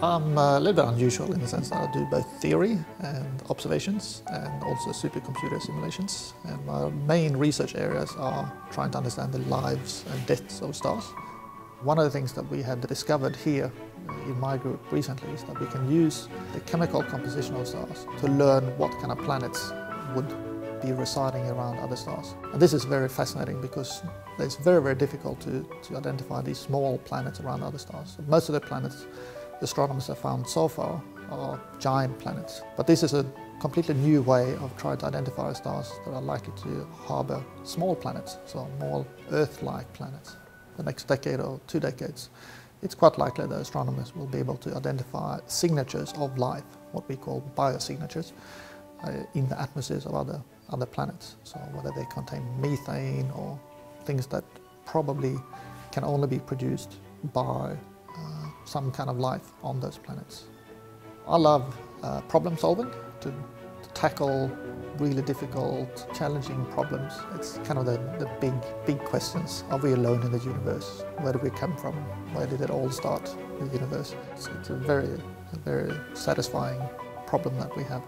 I'm a little bit unusual in the sense that I do both theory and observations and also supercomputer simulations. And my main research areas are trying to understand the lives and deaths of stars. One of the things that we had discovered here uh, in my group recently is that we can use the chemical composition of stars to learn what kind of planets would be residing around other stars. And this is very fascinating because it's very, very difficult to, to identify these small planets around other stars. Most of the planets astronomers have found so far are giant planets. But this is a completely new way of trying to identify stars that are likely to harbor small planets, so more Earth-like planets. The next decade or two decades, it's quite likely that astronomers will be able to identify signatures of life, what we call biosignatures, uh, in the atmospheres of other, other planets. So whether they contain methane or things that probably can only be produced by some kind of life on those planets. I love uh, problem solving, to, to, tackle really difficult, challenging problems. It's kind of the, the big, big questions. Are we alone in the universe? Where do we come from? Where did it all start, the universe? It's, it's a very, a very satisfying problem that we have.